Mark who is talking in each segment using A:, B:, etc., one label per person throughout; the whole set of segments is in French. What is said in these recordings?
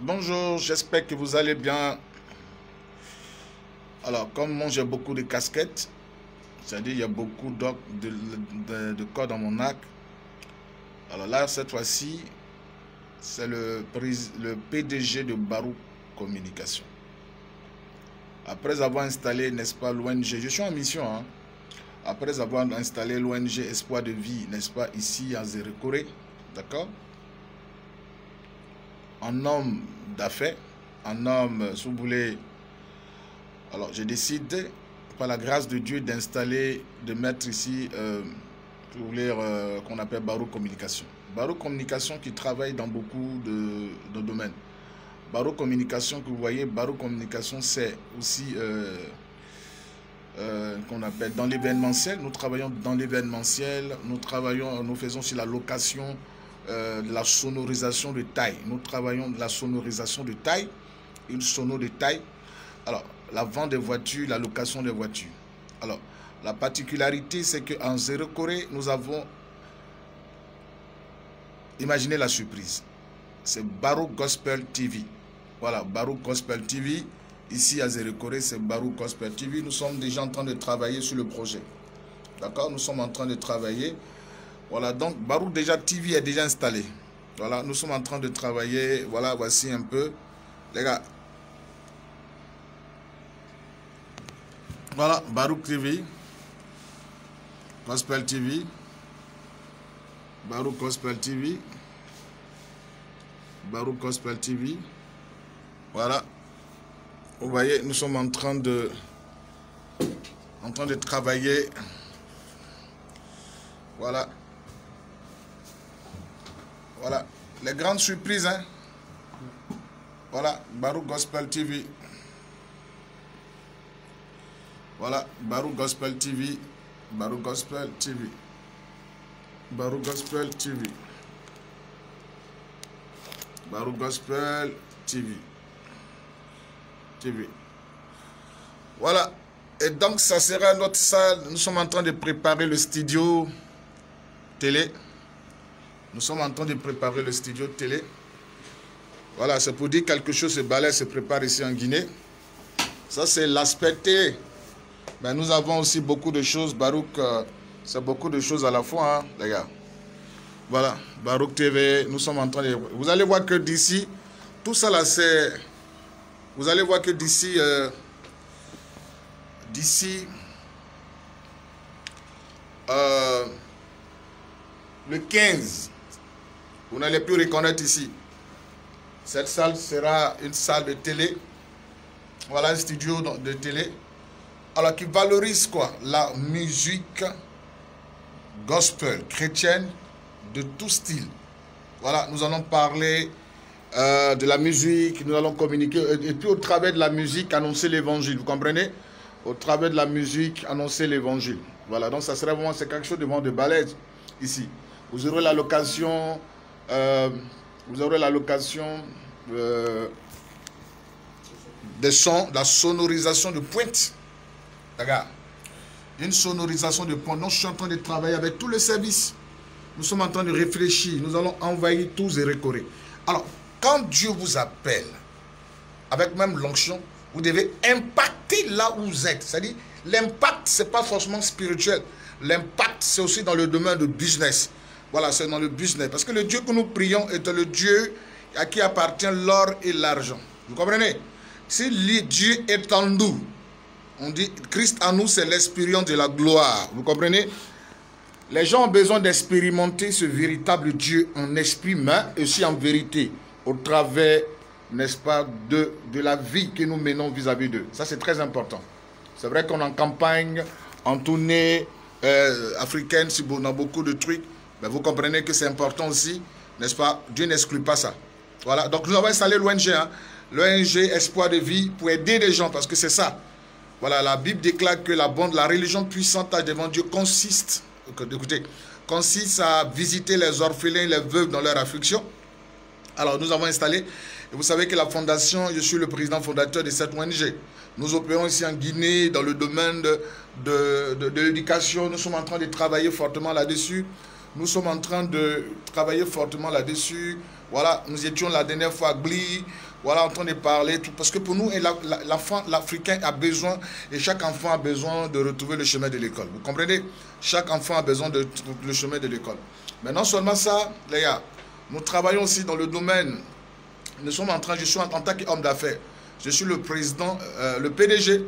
A: Bonjour, j'espère que vous allez bien. Alors, comme moi j'ai beaucoup de casquettes, c'est-à-dire il y a beaucoup de, de, de, corps dans mon arc. Alors là, cette fois-ci, c'est le, PDG de Barou Communication. Après avoir installé, n'est-ce pas, l'ONG, je suis en mission, hein, après avoir installé l'ONG Espoir de Vie, n'est-ce pas, ici à Zérekoré, d'accord Un homme d'affaires, un homme, si vous voulez, alors j'ai décidé, par la grâce de Dieu, d'installer, de mettre ici, euh, si vous voulez, euh, qu'on appelle Barou Communication. Barou Communication qui travaille dans beaucoup de, domaines. Barou Communication que vous voyez, Barou Communication, c'est aussi euh, euh, qu'on appelle dans l'événementiel. Nous travaillons dans l'événementiel, nous travaillons, nous faisons aussi la location, euh, la sonorisation de taille. Nous travaillons la sonorisation de taille, une sono de taille. Alors, la vente des voitures, la location des voitures. Alors, la particularité, c'est qu'en Zéro Corée, nous avons imaginez la surprise. C'est Barou Gospel TV. Voilà, Barou Gospel TV. Ici à Zérekoré, c'est Barou Gospel TV. Nous sommes déjà en train de travailler sur le projet. D'accord? Nous sommes en train de travailler. Voilà, donc Barou déjà TV est déjà installé. Voilà, nous sommes en train de travailler. Voilà, voici un peu. Les gars. Voilà, Barouk TV. Gospel TV. Barouk Gospel TV. Barouk Gospel TV. Voilà. Vous voyez, nous sommes en train de en train de travailler. Voilà. Voilà. Les grandes surprises, hein. Voilà, Barouk Gospel TV. Voilà, Barouk Gospel TV. Barouk Gospel TV. Barouk Gospel TV. Barouk Gospel TV. TV. Voilà. Et donc, ça sera notre salle. Nous sommes en train de préparer le studio télé. Nous sommes en train de préparer le studio télé. Voilà, c'est pour dire quelque chose, ce balai se prépare ici en Guinée. Ça, c'est l'aspect. Mais nous avons aussi beaucoup de choses. Barouk, euh, c'est beaucoup de choses à la fois, hein, les gars. Voilà, Barouk TV, nous sommes en train de... Vous allez voir que d'ici, tout ça là, c'est... Vous allez voir que d'ici... Euh, d'ici... Euh, le 15, vous n'allez plus reconnaître ici. Cette salle sera une salle de télé. Voilà un studio de télé. Alors qui valorise quoi? La musique gospel chrétienne de tout style. Voilà, nous allons parler euh, de la musique, nous allons communiquer, et puis au travers de la musique, annoncer l'évangile, vous comprenez? Au travers de la musique, annoncer l'évangile. Voilà, donc ça serait vraiment, quelque chose de de balèze ici. Vous aurez la location, euh, vous aurez la location euh, des sons, la sonorisation de pointe. Regarde, une sonorisation de pointe. Donc je suis en train de travailler avec tous les services. Nous sommes en train de réfléchir. Nous allons envahir tous et récorer. Alors, quand Dieu vous appelle, avec même l'onction, vous devez impacter là où vous êtes. C'est-à-dire, l'impact, ce n'est pas forcément spirituel. L'impact, c'est aussi dans le domaine de business. Voilà, c'est dans le business. Parce que le Dieu que nous prions est le Dieu à qui appartient l'or et l'argent. Vous comprenez? Si Dieu est en nous, on dit Christ en nous, c'est l'expérience de la gloire. Vous comprenez? Les gens ont besoin d'expérimenter ce véritable Dieu en esprit, mais aussi en vérité, au travers, n'est-ce pas, de, de la vie que nous menons vis-à-vis d'eux. Ça, c'est très important. C'est vrai qu'on est en campagne, en tournée euh, africaine, si on a beaucoup de trucs, mais vous comprenez que c'est important aussi, n'est-ce pas? Dieu n'exclut pas ça. Voilà, donc nous avons installé l'ONG, hein, l'ONG Espoir de vie, pour aider les gens, parce que c'est ça. Voilà, la Bible déclare que la la religion puissante devant Dieu consiste écoutez, consiste à visiter les orphelins, les veuves dans leur affliction. Alors, nous avons installé, et vous savez que la fondation, je suis le président fondateur de cette ONG. Nous opérons ici en Guinée dans le domaine de, de, l'éducation. Nous sommes en train de travailler fortement là-dessus. Nous sommes en train de travailler fortement là-dessus. Voilà, nous étions la dernière fois à Gli, voilà, en train de parler, tout, parce que pour nous, l'enfant, l'Africain a besoin, et chaque enfant a besoin de retrouver le chemin de l'école. Vous comprenez? Chaque enfant a besoin de retrouver le chemin de l'école. Mais non seulement ça, les gars, nous travaillons aussi dans le domaine, nous sommes en train, je suis en, tant qu'homme d'affaires, je suis le président, euh, le PDG,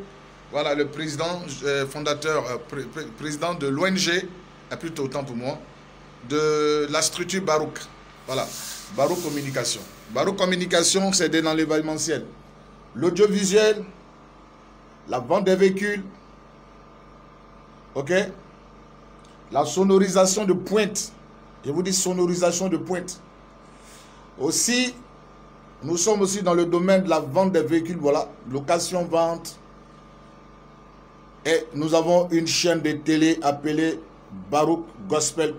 A: voilà, le président euh, fondateur, euh, président de l'ONG, a plutôt autant pour moi, de la structure Barouk. Voilà, Barouk Communication. Barouk Communication, c'est dans l'événementiel. L'audiovisuel, la vente des véhicules, ok? La sonorisation de pointe. Je vous dis sonorisation de pointe. Aussi, nous sommes aussi dans le domaine de la vente des véhicules, voilà, location, vente. Et nous avons une chaîne de télé appelée Barouk Gospel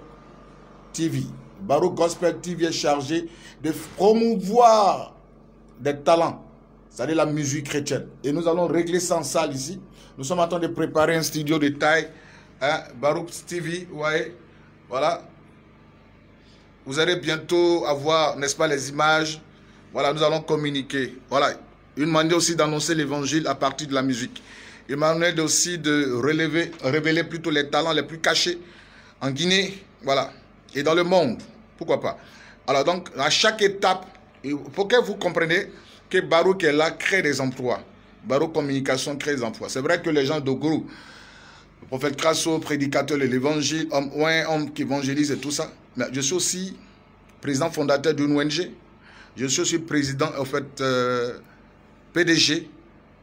A: TV. Barouk Gospel TV est chargé de promouvoir des talents, c'est-à-dire la musique chrétienne. Et nous allons régler en salle ici. Nous sommes en train de préparer un studio de taille. Hein, Barouk TV, ouais, voilà. Vous allez bientôt avoir, n'est-ce pas, les images. Voilà, nous allons communiquer. Voilà, une manière aussi d'annoncer l'évangile à partir de la musique. Une manière aussi de relever, révéler plutôt les talents les plus cachés en Guinée, voilà, et dans le monde. Pourquoi pas Alors donc, à chaque étape, il faut que vous compreniez que Barouk est là, crée des emplois. Barouk Communication crée des emplois. C'est vrai que les gens de groupe, le prophète Crasso, prédicateur de l'évangile, homme, ouais, homme qui évangélise et tout ça. Mais je suis aussi président fondateur d'une ONG. Je suis aussi président, en fait, euh, PDG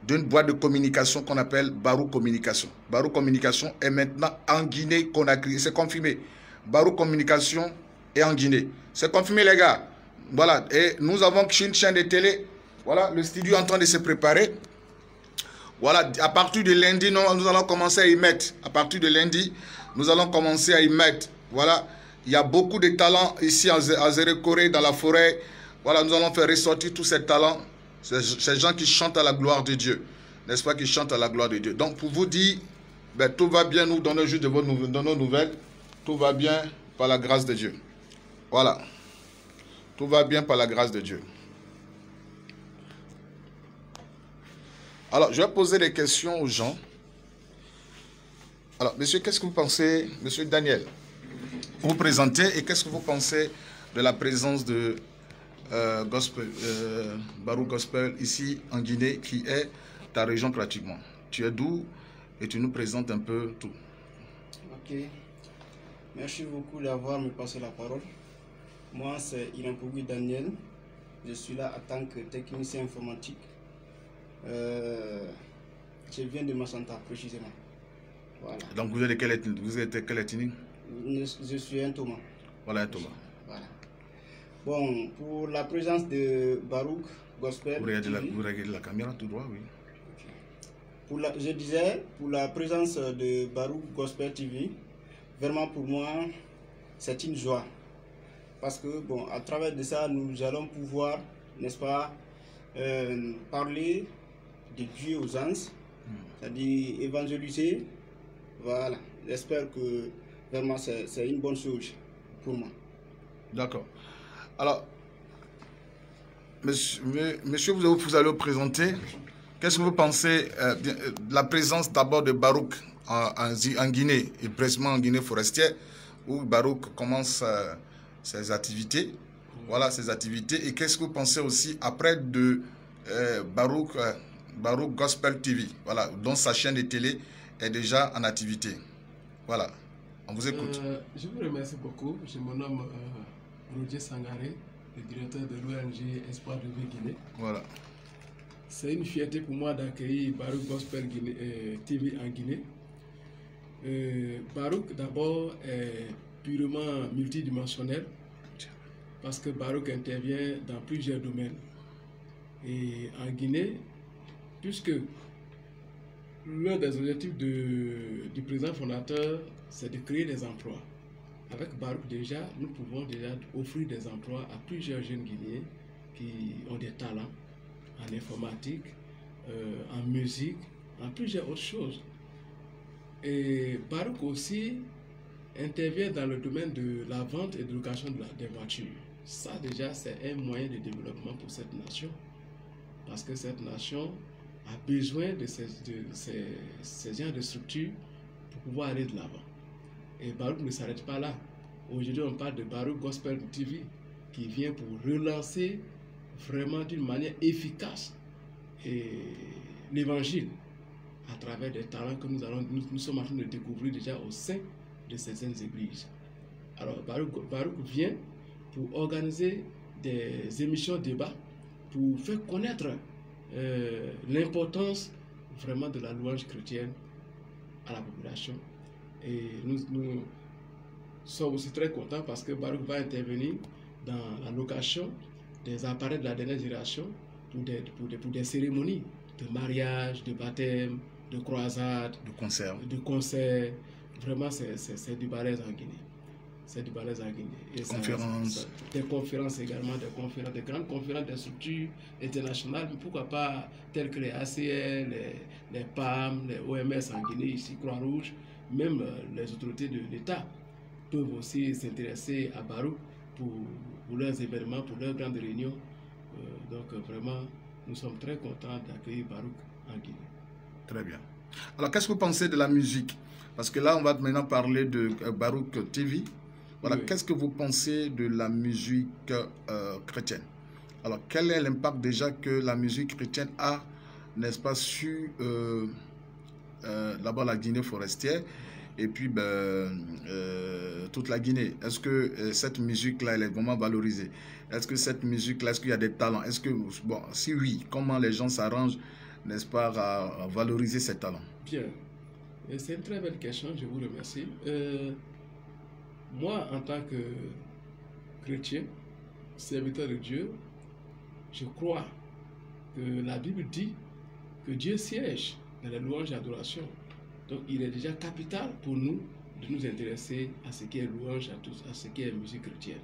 A: d'une boîte de communication qu'on appelle Barou Communication. Barou Communication est maintenant en Guinée Conakry. C'est confirmé. Barou Communication est en Guinée. C'est confirmé, les gars. Voilà. Et nous avons une chaîne de télé. Voilà, le studio est en train de se préparer. Voilà, à partir de lundi, nous, allons commencer à y mettre. À partir de lundi, nous allons commencer à y mettre. Voilà, il y a beaucoup de talents ici à Zérekoré, dans la forêt. Voilà, nous allons faire ressortir tous ces talents ces gens qui chantent à la gloire de Dieu. N'est-ce pas, qui chantent à la gloire de Dieu. Donc, pour vous dire, ben, tout va bien, nous donnons juste de, vos, de nos nouvelles. Tout va bien par la grâce de Dieu. Voilà. Tout va bien par la grâce de Dieu. Alors, je vais poser des questions aux gens. Alors, monsieur, qu'est-ce que vous pensez, monsieur Daniel Vous présentez et qu'est-ce que vous pensez de la présence de euh, gospel, euh, Barou Gospel ici en Guinée, qui est ta région pratiquement? Tu es d'où et tu nous présentes un peu tout.
B: Ok. Merci beaucoup d'avoir me passé la parole. Moi, c'est Pougui Daniel. Je suis là en tant que technicien informatique. Euh, je viens de Massanta, précisément.
A: Voilà. Donc, vous êtes, quelle, vous êtes quelle ethnie?
B: Je suis un Thomas.
A: Voilà, un Thomas.
B: Bon, pour la présence de Barouk Gospel.
A: Vous regardez, la, vous regardez la, caméra tout droit, oui.
B: Pour la, je disais, pour la présence de Barouk Gospel TV, vraiment pour moi, c'est une joie. Parce que, bon, à travers de ça, nous allons pouvoir, n'est-ce pas, euh, parler de Dieu aux anges, hmm. c'est-à-dire évangéliser. Voilà, j'espère que vraiment c'est une bonne chose pour moi.
A: D'accord. Alors, monsieur, monsieur vous, allez vous présenter. Qu'est-ce que vous pensez euh, de la présence d'abord de Barouk en, Guinée, et précisément en Guinée forestière, où Barouk commence euh, ses activités Voilà ses activités. Et qu'est-ce que vous pensez aussi après de euh, Barouk, Barouk Gospel TV, voilà, dont sa chaîne de télé est déjà en activité Voilà, on vous écoute.
C: je vous remercie beaucoup. Je me nomme Roger Sangaré, le directeur de l'ONG Espoir de Vie Guinée.
A: Voilà.
C: C'est une fierté pour moi d'accueillir Barouk Gospel euh, TV en Guinée. Euh, Barouk, d'abord, est purement multidimensionnel parce que Barouk intervient dans plusieurs domaines. Et en Guinée, puisque l'un des objectifs du président fondateur, c'est de créer des emplois. Avec Barouk déjà, nous pouvons déjà offrir des emplois à plusieurs jeunes Guinéens qui ont des talents en informatique, euh, en musique, en plusieurs autres choses. Et Barouk aussi intervient dans le domaine de la vente et de location de des voitures. Ça déjà, c'est un moyen de développement pour cette nation. Parce que cette nation a besoin de ces, de ces, ces genres de structures pour pouvoir aller de l'avant. Et Baruch ne s'arrête pas là. Aujourd'hui, on parle de Baruch Gospel TV qui vient pour relancer vraiment d'une manière efficace l'évangile à travers des talents que nous, allons, nous, nous sommes en train de découvrir déjà au sein de certaines églises. Alors, Baruch, Baruch vient pour organiser des émissions débats pour faire connaître euh, l'importance vraiment de la louange chrétienne à la population. Et nous, nous sommes aussi très contents parce que Baruch va intervenir dans la location des appareils de la dernière génération pour des, pour des, pour des cérémonies de mariage, de baptême, de croisade,
A: De concert.
C: de concert. Vraiment, c'est- du balèze en Guinée. C'est du balèze en Guinée. Et ça-
A: Conférences.
C: ça- des conférences également, des conférences, des grandes conférences des structures internationales, mais pourquoi pas telles que les ACL, les, les PAM, les OMS en Guinée, ici Croix-Rouge, même euh, les autorités de l'État peuvent aussi s'intéresser à Barou pour, pour leurs événements, pour leurs grandes réunions. Euh, donc euh, vraiment, nous sommes très contents d'accueillir Barouk en Guinée.
A: Très bien. Alors, qu'est-ce que vous pensez de la musique? Parce que là, on va maintenant parler de euh, Baruch TV. Voilà,
C: Oui.
A: qu'est-ce que vous pensez de la musique euh, chrétienne? Alors, quel est l'impact déjà que la musique chrétienne a, n'est-ce pas, sur euh, euh, d'abord la Guinée forestière et puis ben, toute la Guinée? Est-ce que cette musique-là, elle est vraiment valorisée? Est-ce que cette musique-là, est-ce qu'il y a des talents? Est-ce que, bon, si oui, comment les gens s'arrangent n'est-ce pas, à, valoriser ces talents
C: Bien. C'est une très belle question, je vous remercie. Euh, moi, en tant que chrétien, serviteur de Dieu, je crois que la Bible dit que Dieu siège dans les louanges et adorations. Donc, il est déjà capital pour nous de nous intéresser à ce qui est louange, à, tout, à ce qui est musique chrétienne.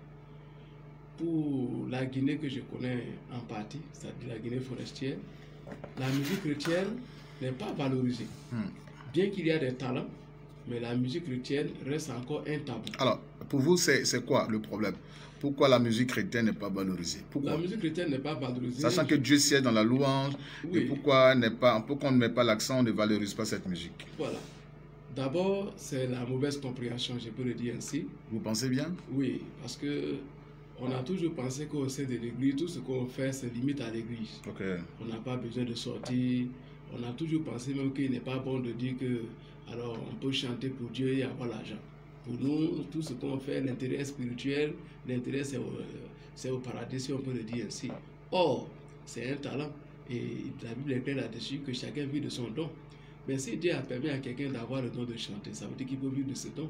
C: Pour la Guinée que je connais en partie, c'est-à-dire la Guinée forestière, la musique chrétienne n'est pas valorisée.
A: Hmm.
C: Bien qu'il y a des talents, mais la musique chrétienne reste encore un tabou.
A: Alors, pour vous, c'est quoi le problème? Pourquoi la musique chrétienne n'est pas valorisée? Pourquoi?
C: La musique chrétienne n'est pas valorisée.
A: Sachant que Dieu siège dans la louange, et
C: Oui,
A: pourquoi, n'est pas, pourquoi on ne met pas l'accent, on ne valorise pas cette musique?
C: Voilà. D'abord, c'est la mauvaise compréhension, je peux le dire ainsi.
A: Vous pensez bien?
C: Oui, parce que on a toujours pensé qu'au sein de l'église, tout ce qu'on fait se limite à l'église. On n'a pas besoin de sortir. On a toujours pensé même qu'il n'est pas bon de dire que alors on peut chanter pour Dieu et avoir l'argent. Pour nous, tout ce qu'on fait, l'intérêt spirituel, l'intérêt c'est au, c'est au paradis, si on peut le dire ainsi. Or, c'est un talent. Et la Bible est claire là-dessus que chacun vit de son don. Mais si Dieu a permis à quelqu'un d'avoir le don de chanter, ça veut dire qu'il peut vivre de ce don.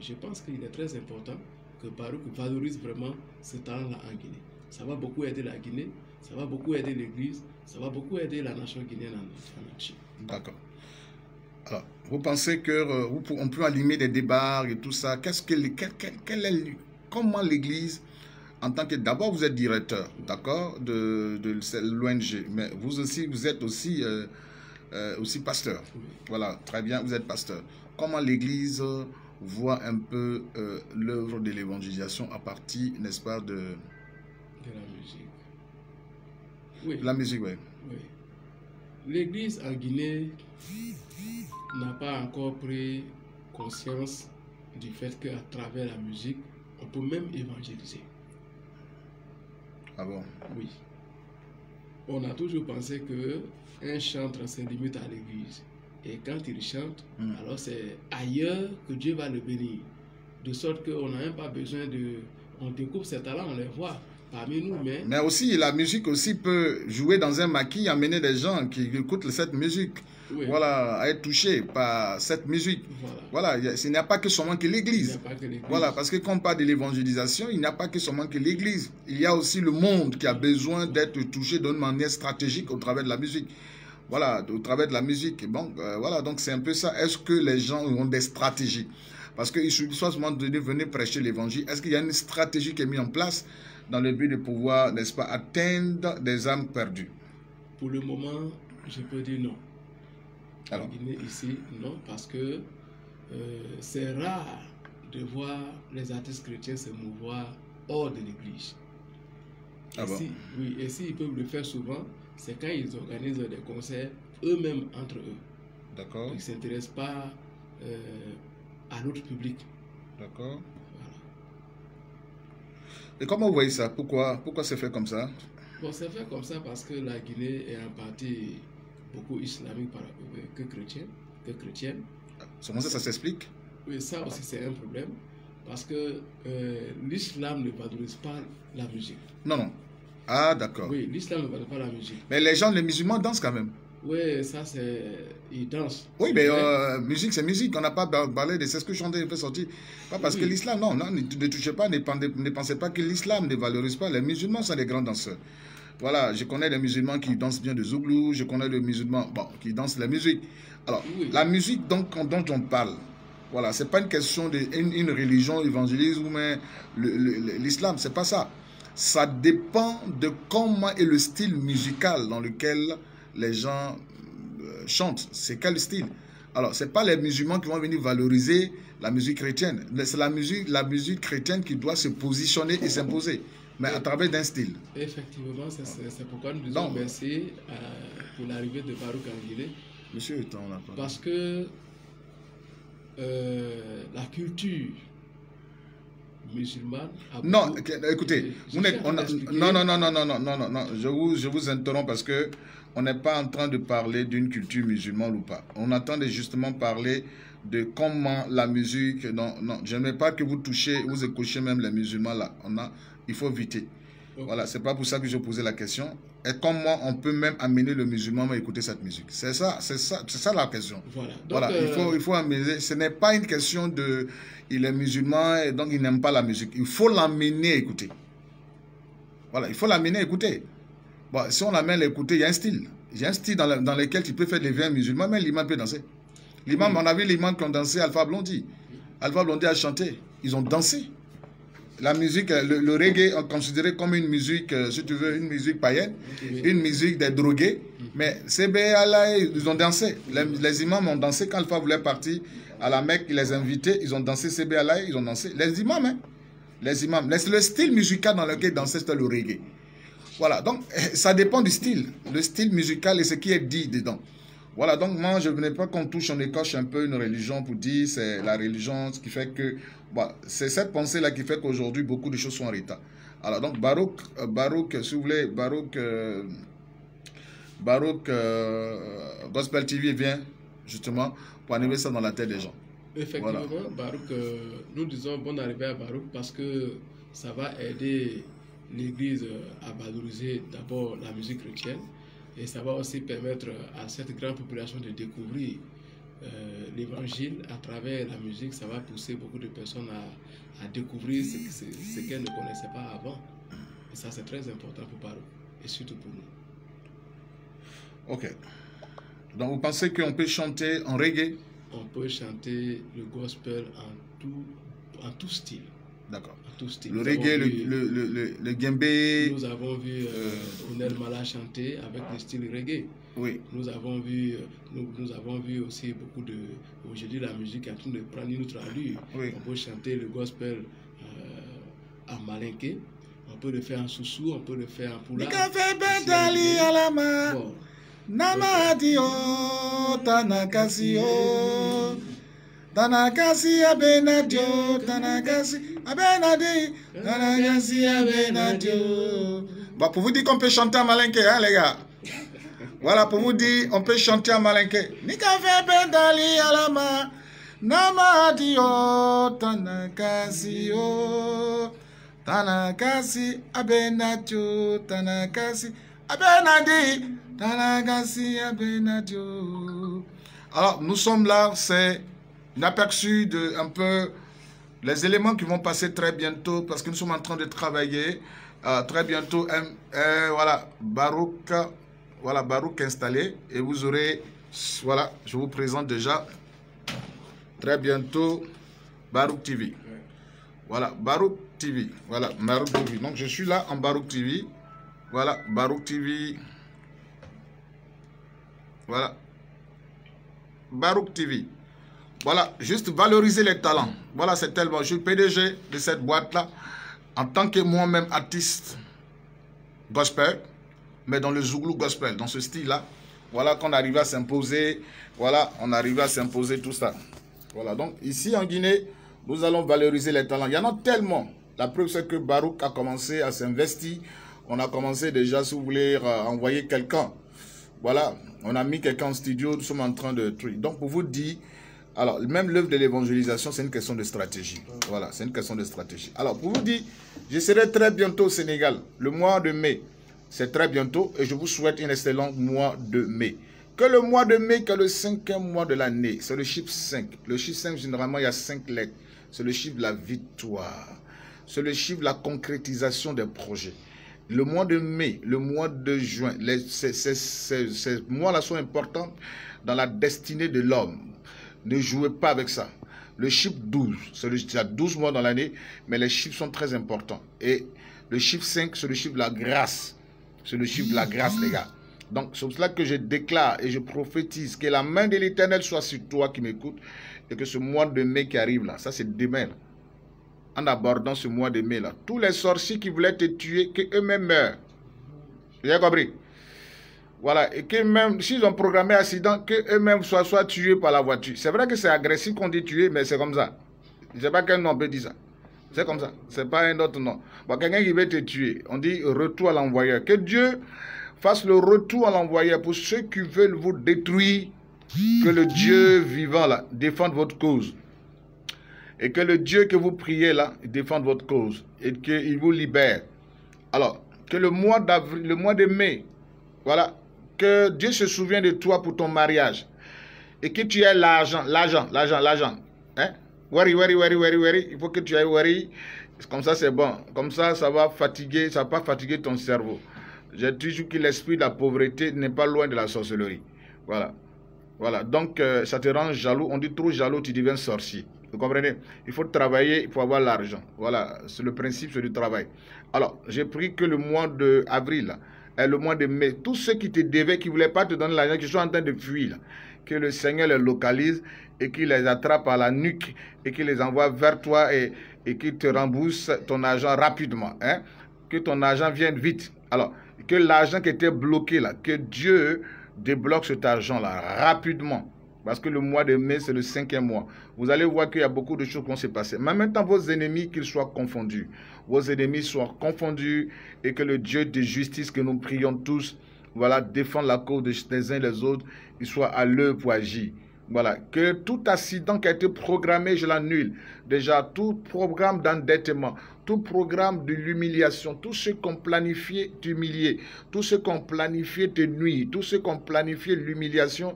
C: Je pense qu'il est très important que Baruch valorise vraiment ce talent-là en Guinée. Ça va beaucoup aider la Guinée, ça va beaucoup aider l'Église, ça va beaucoup aider la nation guinéenne en, entier.
A: D'accord. Alors, vous pensez que euh, on peut animer des débats et tout ça Qu'est-ce que quel, quel- quel est comment l'Église en tant que d'abord vous êtes directeur, d'accord, de, de l'ONG, mais vous aussi vous êtes aussi euh, euh, aussi pasteur. Voilà, très bien, vous êtes pasteur. Comment l'Église euh, voit un peu euh, l'œuvre de l'évangélisation à partir, n'est-ce pas, de
C: De la musique. Oui.
A: la musique, ouais.
C: oui. L'Église en Guinée n'a pas encore pris conscience du fait qu'à travers la musique, on peut même évangéliser.
A: Ah bon?
C: Oui. On a toujours pensé que un chantre se limite à l'église. Et quand il chante,
A: Hmm.
C: alors c'est ailleurs que Dieu va le bénir. De sorte qu'on n'a même pas besoin de... On découvre ses talents, on les voit parmi nous, mais...
A: Mais aussi, la musique aussi peut jouer dans un maquis, amener des gens qui écoutent cette musique,
C: Oui,
A: voilà, à être touchés par cette musique.
C: voilà.
A: Voilà, il y a- ce n'est pas que seulement
C: n'y que l'église.
A: Voilà, parce que quand on parle de l'évangélisation, il n'y a pas que seulement que l'Église. Il y a aussi le monde qui a besoin d'être touché d'une manière stratégique au travers de la musique. Voilà, au travers de la musique. Bon, euh, voilà, donc c'est un peu ça. Est-ce que les gens ont des stratégies? Parce qu'il suffit soit seulement de venir prêcher l'évangile. Est-ce qu'il y a une stratégie qui est mise en place dans le but de pouvoir, n'est-ce pas, atteindre des âmes perdues?
C: Pour le moment, je peux dire non.
A: Alors?
C: En Guinée, ici, non, parce que euh, c'est rare de voir les artistes chrétiens se mouvoir hors de l'église.
A: Ah bon?
C: Si- Oui, et s'ils peuvent le faire souvent, c'est quand ils organisent des concerts eux-mêmes entre eux.
A: D'accord,
C: Ils ne s'intéressent pas euh, à notre public.
A: d'accord.
C: Voilà.
A: Et comment vous voyez ça? Pourquoi, pourquoi c'est fait comme ça?
C: Bon, c'est fait comme ça parce que la Guinée est un parti beaucoup islamique par- euh, que chrétien, que chrétienne.
A: Comment ça, ça s'explique?
C: Oui, ça aussi c'est un problème parce que euh, l'islam ne valorise pas la musique.
A: Non, non. Ah, d'accord.
C: Oui, l'islam ne valorise pas la musique.
A: Mais les gens, les musulmans dansent quand même.
C: Oui, ça c'est. Ils dansent.
A: Oui, mais euh, musique, c'est musique. On n'a pas parlé de c'est ce que chanter, peut sortir. Pas parce
C: Oui.
A: que l'islam, non, non, ne, touchez pas, ne, ne pensez pas que l'islam ne valorise pas. Les musulmans sont des grands danseurs. Voilà, je connais des musulmans qui dansent bien de zouglou, je connais des musulmans bon, qui dansent la musique. Alors,
C: Oui.
A: la musique donc, dont on parle, voilà, c'est pas une question d'une une religion évangélisme l'islam, c'est pas ça. Ça dépend de comment est le style musical dans lequel les gens euh, chantent. C'est quel style? Alors, c'est pas les musulmans qui vont venir valoriser la musique chrétienne. C'est la musique, la musique chrétienne qui doit se positionner et s'imposer, mais à travers d'un style.
C: Effectivement, c'est- pourquoi nous disons merci euh, pour l'arrivée de Baruch Anguilé
A: Monsieur, on
C: parce que euh, la culture musulmane
A: Non, ok, écoutez, on a-
C: expliquer.
A: non, non, non, non, non, non, non, non, non, je vous, je vous interromps parce que on n'est pas en train de parler d'une culture musulmane ou pas. On attend de justement parler de comment la musique, non, non, je n'aime pas que vous touchez, vous écouchez même les musulmans là. On a, il faut éviter. Voilà, c'est pas pour ça que je posais la question. Et comment on peut même amener le musulman à écouter cette musique C'est ça, c'est ça, c'est ça la question.
C: Voilà. Donc,
A: Voilà, il
C: euh,
A: faut, il faut amener. Ce n'est pas une question de. Il est musulman et donc il n'aime pas la musique. Il faut l'amener à écouter. Voilà, il faut l'amener à écouter. Bon, si on l'amène à écouter, il y a un style. Il y a un style dans, dans lequel tu peux faire des vins musulmans, mais l'imam peut danser. L'imam, on a vu l'imam qui ont dansé Alpha Blondie. Alpha Blondie a chanté. Ils ont dansé. La musique, le, le reggae, on considéré comme une musique, euh, si tu veux, une musique païenne, une musique des drogués. Mais là, ils ont dansé. Les, les imams ont dansé quand Alpha voulait partir à la Mecque, il les invitait, ils ont dansé là, ils ont dansé. Les imams, hein. Les imams. Le style musical dans lequel ils dansaient, c'était le reggae. Voilà, donc ça dépend du style, le style musical et ce qui est dit dedans. Voilà, donc moi je ne venais pas qu'on touche, on écoche un peu une religion pour dire c'est la religion, ce qui fait que. Bon, c'est cette pensée-là qui fait qu'aujourd'hui beaucoup de choses sont en retard. Alors donc Baroque, euh, Baroque, si vous voulez, Baroque, euh, Baroque euh, Gospel TV vient justement pour animer ça dans la tête des gens.
C: Effectivement,
A: Voilà.
C: Baruch, euh, nous disons bonne arrivée à Baruch parce que ça va aider l'Église à valoriser d'abord la musique chrétienne et ça va aussi permettre à cette grande population de découvrir euh, l'Évangile à travers la musique. Ça va pousser beaucoup de personnes à, à découvrir ce, que- ce- ce qu'elles ne connaissaient pas avant. Et ça, c'est très important pour Baruch et surtout pour nous.
A: Ok. Donc vous pensez qu'on peut chanter en reggae?
C: On peut chanter le gospel en tout, en tout style.
A: D'accord. Le reggae, le,
C: vu-
A: le, le, le,
C: Nous avons vu euh, Onel Mala chanter avec le style reggae.
A: oui.
C: Nous avons vu, euh, nous, nous avons vu aussi beaucoup de. Aujourd'hui, la musique est en train de prendre une autre allure.
A: Oui.
C: On peut chanter le gospel euh, en malinké. On peut le faire en soussou, on peut le faire en poula.
A: Alama.
C: Bon,
A: Namadio Tanakasio Tanakasi abenadio Tanakasi abenadi Tanakasi abenadio Bon, pour vous dire qu'on peut chanter en malinké, hein, les gars. Voilà, pour vous dire, on peut chanter en malinké. Nikafe bedali alama. Namadio Tanakasio Tanakasi abenadio Tanakasi abenadi Tanakasi abenadio Alors, nous sommes là, c'est un aperçu de un peu les éléments qui vont passer très bientôt parce que nous sommes en train de travailler euh, très bientôt. voilà, Barouk, voilà, Barouk installé et vous aurez, voilà, je vous présente déjà très bientôt Barouk TV. Voilà, Barouk TV. Voilà, Barouk TV. Donc, je suis là en Barouk TV. Voilà, Barouk TV. Voilà. Barouk TV. Voilà, juste valoriser les talents. Voilà, c'est tellement. Je suis PDG de cette boîte-là. En tant que moi-même artiste gospel, mais dans le Zouglou gospel, dans ce style-là. Voilà qu'on arrive à s'imposer. Voilà, on arrive à s'imposer tout ça. Voilà, donc ici en Guinée, nous allons valoriser les talents. Il y en a tellement. La preuve, c'est que Barouk a commencé à s'investir. On a commencé déjà, si vous voulez, à envoyer quelqu'un. Voilà, on a mis quelqu'un en studio, nous sommes en train de... Donc, pour vous dire, alors, même l'œuvre de l'évangélisation, c'est une question de stratégie. Voilà, c'est une question de stratégie. Alors, pour vous dire, je serai très bientôt au Sénégal, le mois de mai. C'est très bientôt et je vous souhaite un excellent mois de mai. Que le mois de mai, que le cinquième mois de l'année, c'est le chiffre 5. Le chiffre 5, généralement, il y a 5 lettres. C'est le chiffre de la victoire. C'est le chiffre de la concrétisation des projets. Le mois de mai, le mois de juin, ces, mois-là sont importants dans la destinée de l'homme. Ne jouez pas avec ça. Le chiffre 12, il y a 12 mois dans l'année, mais les chiffres sont très importants. Et le chiffre 5, c'est le chiffre de la grâce. C'est le chiffre de la grâce, les gars. Donc, c'est pour cela que je déclare et je prophétise que la main de l'Éternel soit sur toi qui m'écoute et que ce mois de mai qui arrive là, ça c'est demain, en abordant ce mois de mai là, tous les sorciers qui voulaient te tuer, qu'eux-mêmes meurent. Vous avez compris voilà, et que même s'ils ont programmé accident, qu'eux-mêmes soient, soient tués par la voiture. C'est vrai que c'est agressif qu'on dit tuer, mais c'est comme ça. Je ne sais pas quel nom peut dire ça. C'est comme ça. C'est pas un autre nom. Bon, quelqu'un qui veut te tuer, on dit retour à l'envoyeur. Que Dieu fasse le retour à l'envoyeur pour ceux qui veulent vous détruire. Que le Dieu vivant là défende votre cause. Et que le Dieu que vous priez là défende votre cause. Et qu'il vous libère. Alors, que le mois le mois de mai, voilà, que Dieu se souvient de toi pour ton mariage. Et que tu aies l'argent, l'argent, l'argent, l'argent. Hein? Worry, worry, worry, worry, worry. Il faut que tu aies worry. Comme ça, c'est bon. Comme ça, ça va fatiguer, ça va pas fatiguer ton cerveau. J'ai toujours que l'esprit de la pauvreté n'est pas loin de la sorcellerie. Voilà. Voilà. Donc, euh, ça te rend jaloux. On dit trop jaloux, tu deviens sorcier. Vous comprenez? Il faut travailler, il faut avoir l'argent. Voilà. C'est le principe du travail. Alors, j'ai pris que le mois d'avril, le mois de mai, tous ceux qui te devaient, qui ne voulaient pas te donner l'argent, qui sont en train de fuir, que le Seigneur les localise et qu'il les attrape à la nuque et qu'il les envoie vers toi et, qu'il te rembourse ton argent rapidement. Hein? Que ton argent vienne vite. Alors, que l'argent qui était bloqué là, que Dieu débloque cet argent-là rapidement. Parce que le mois de mai, c'est le cinquième mois. Vous allez voir qu'il y a beaucoup de choses qui vont se passer. Mais maintenant, vos ennemis, qu'ils soient confondus. Vos ennemis soient confondus et que le Dieu de justice que nous prions tous, voilà, défend la cause des uns et des autres, il soit à l'œuvre pour agir. Voilà, que tout accident qui a été programmé, je l'annule. Déjà, tout programme d'endettement, tout programme de l'humiliation, tout ce qu'on planifiait d'humilier, tout ce qu'on planifiait de nuire, tout ce qu'on planifiait l'humiliation,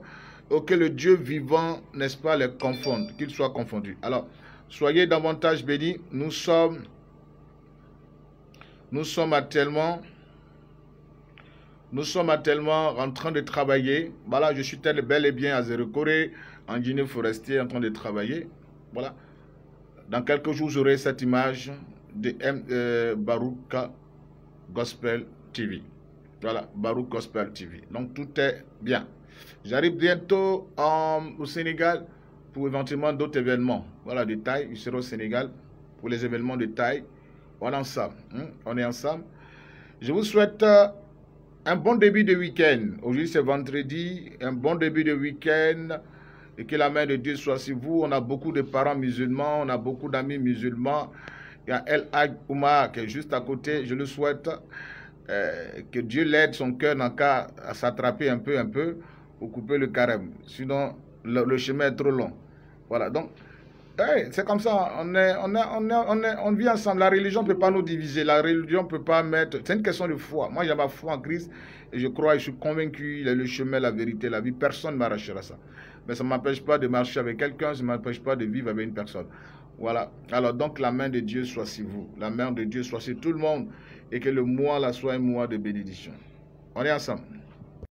A: auquel le Dieu vivant, n'est-ce pas, les confonde, qu'il soit confondu. Alors, soyez davantage bénis. Nous sommes, nous sommes actuellement, nous sommes actuellement en train de travailler. Voilà, je suis tel bel et bien à Zéro-Corée, en Guinée forestier, en train de travailler. Voilà. Dans quelques jours, j'aurai cette image de M, euh, Baruka Gospel TV. Voilà, Baruch Gospel TV. Donc tout est bien. J'arrive bientôt au Sénégal pour éventuellement d'autres événements. Voilà, de taille. Je serai au Sénégal pour les événements de taille. On est ensemble. Hein. On est ensemble. Je vous souhaite euh, un bon début de week-end. Aujourd'hui, c'est vendredi. Un bon début de week-end. Et que la main de Dieu soit sur vous. On a beaucoup de parents musulmans. On a beaucoup d'amis musulmans. Il y a El Hag Oumar qui est juste à côté. Je le souhaite. Euh, que Dieu l'aide son cœur dans cas à s'attraper un peu, un peu pour couper le carême. Sinon, le, chemin est trop long. Voilà, donc, c'est comme ça. On, est, on, est, on, est, on, est, on vit ensemble. La religion ne peut pas nous diviser. La religion ne peut pas mettre. C'est une question de foi. Moi, j'ai ma foi en Christ et je crois, je suis convaincu, il est le chemin, la vérité, la vie. Personne ne m'arrachera ça. Mais ça ne m'empêche pas de marcher avec quelqu'un, ça ne m'empêche pas de vivre avec une personne. Voilà. Alors, donc, la main de Dieu soit sur vous. La main de Dieu soit sur tout le monde. Et que le mois là soit un mois de bénédiction. On est ensemble.